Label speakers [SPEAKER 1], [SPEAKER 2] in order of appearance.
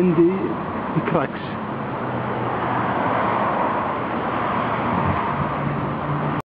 [SPEAKER 1] in the, the cracks.